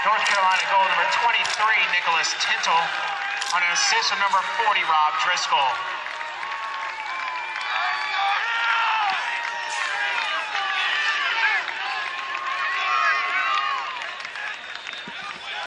North Carolina goal number 23, Nicholas Tintle, on an assist of number 40, Rob Driscoll.